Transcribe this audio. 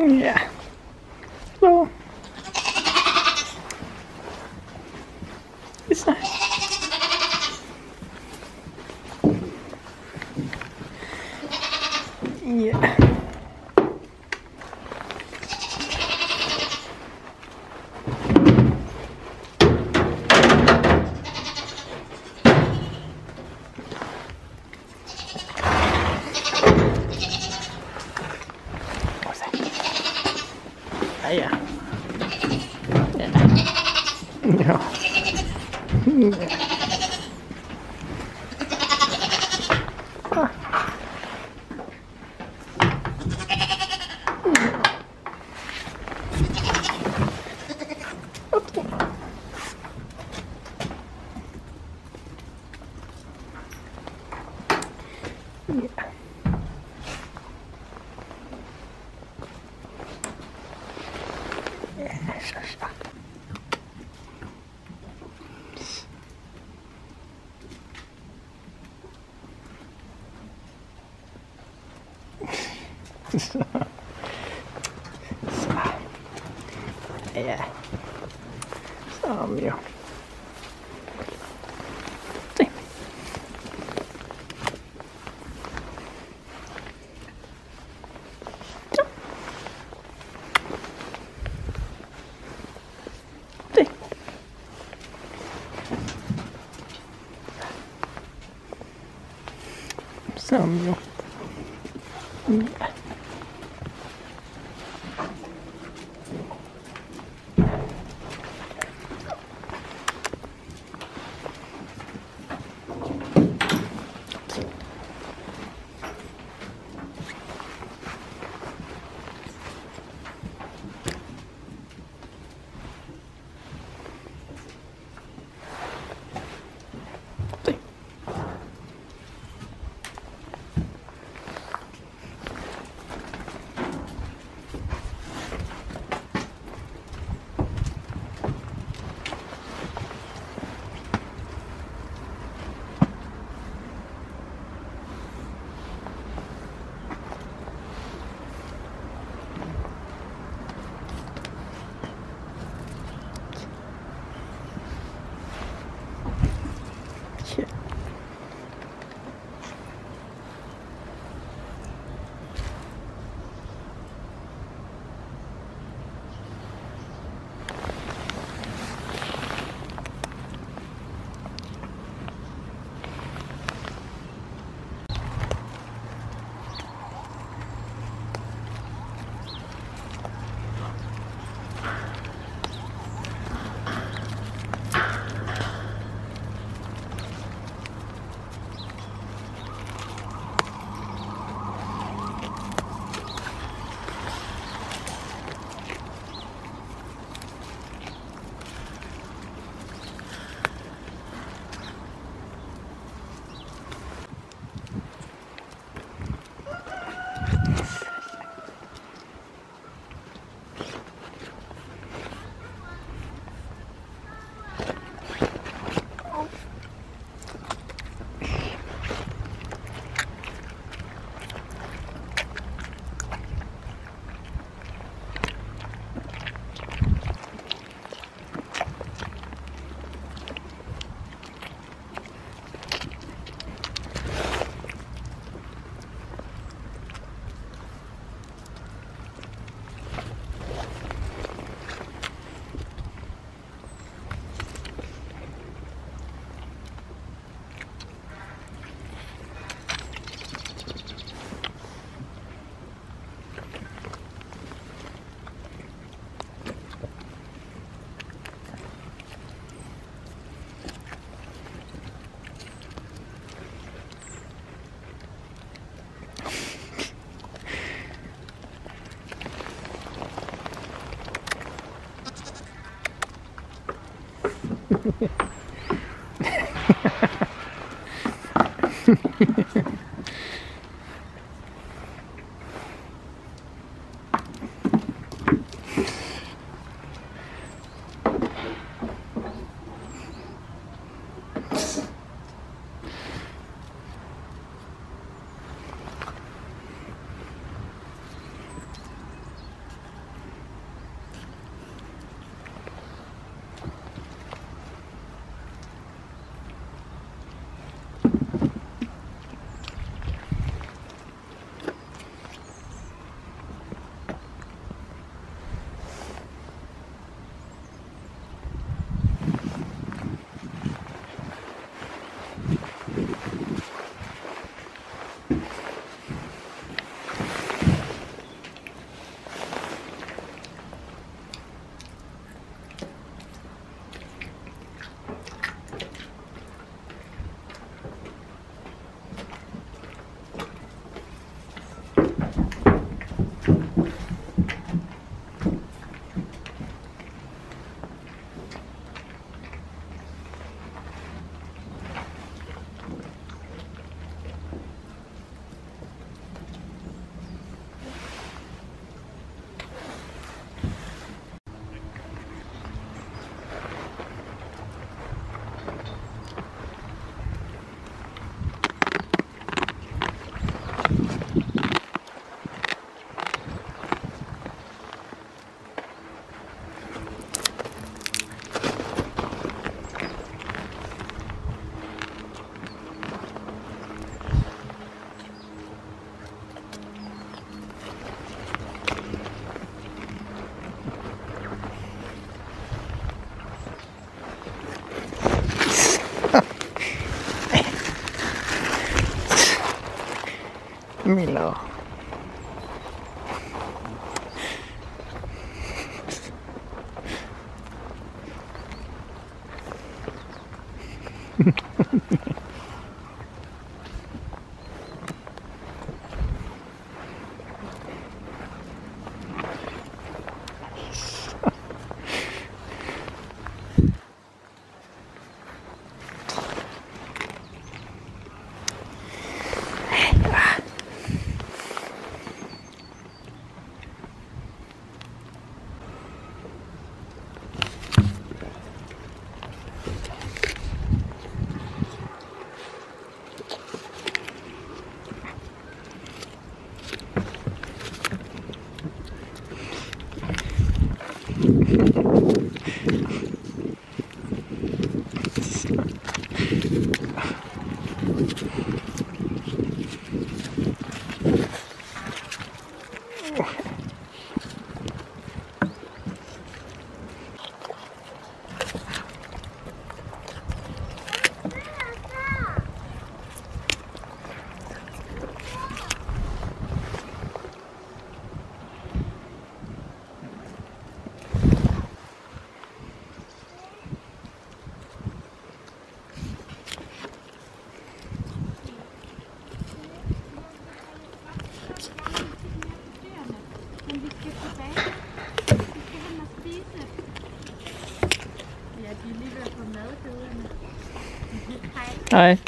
Yeah. So it's not. Yeah. What's that? Ah, yeah. Yeah. Yeah. Yeah. Yeah, sure, sure. Yeah. Så mye. Se. Så. Se. Så mye. yeah Miller. はい。Hej.